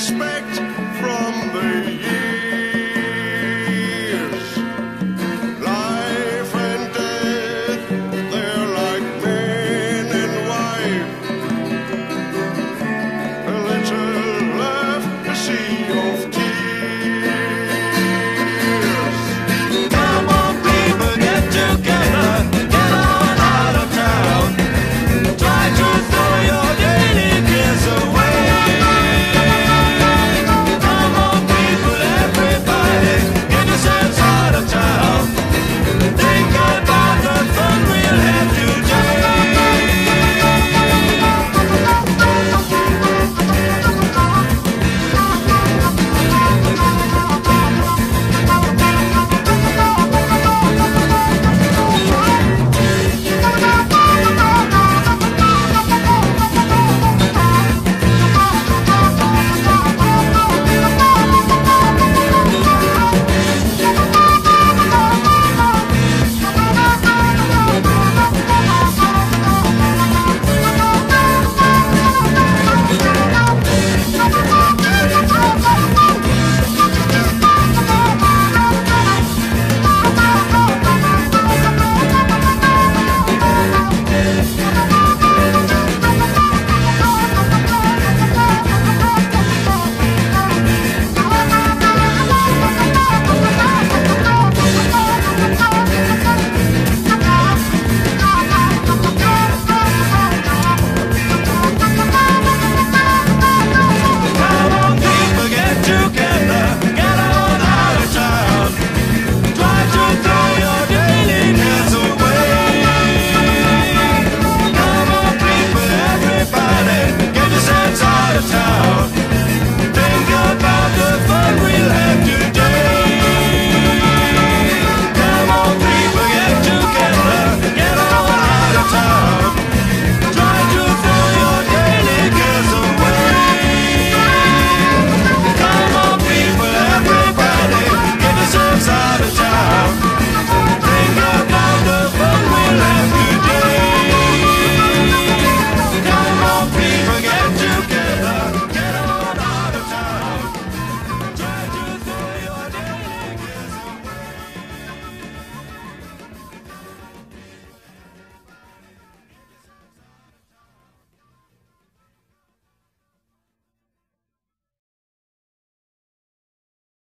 expect from the year?